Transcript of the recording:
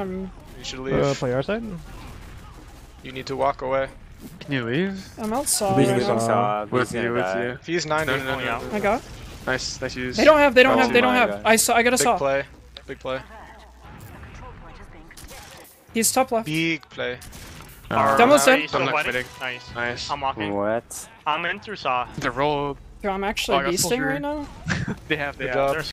I'm, You should uh, leave. Uh, play our side. you need to walk away. Can you leave? I'm outside. He's right now. With you, with you. If he's 90, No, no, no, no. I got. Nice, nice use. They don't have. They don't Oh have. They don't have. God. I saw. I got a big saw. play. Big play. He's top left. Big play. Uh, Demo's dead. I'm not quitting. Nice. Nice. I'm walking. What? I'm in through saw. The roll. Yo, I'm actually oh, beasting right now. They have. They Good have. job.